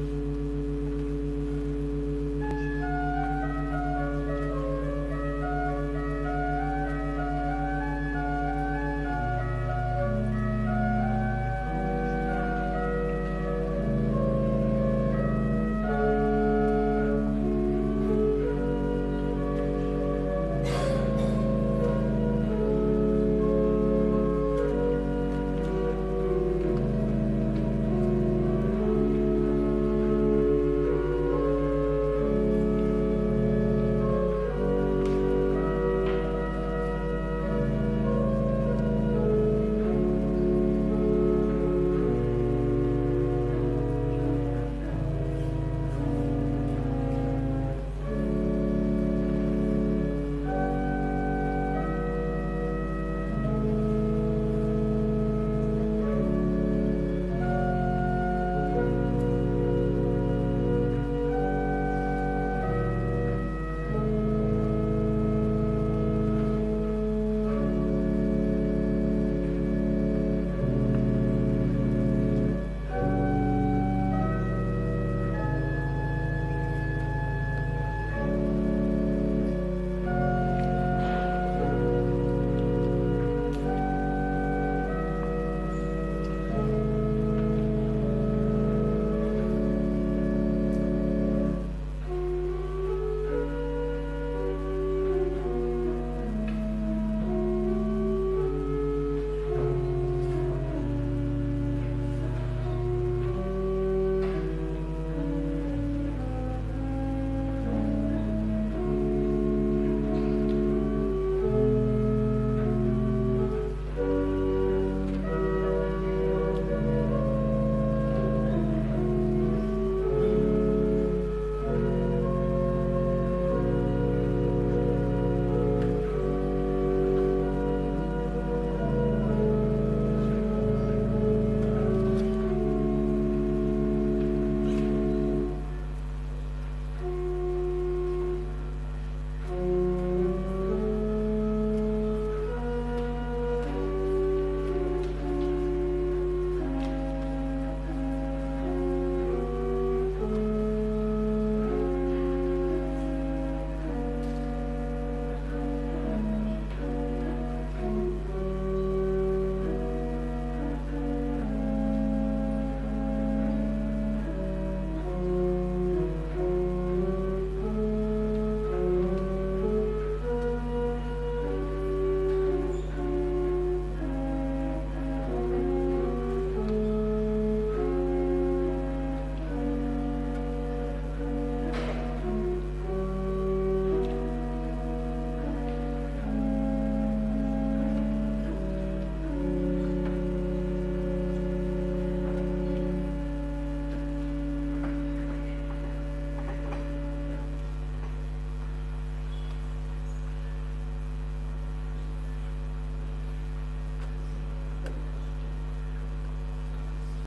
Mm-hmm.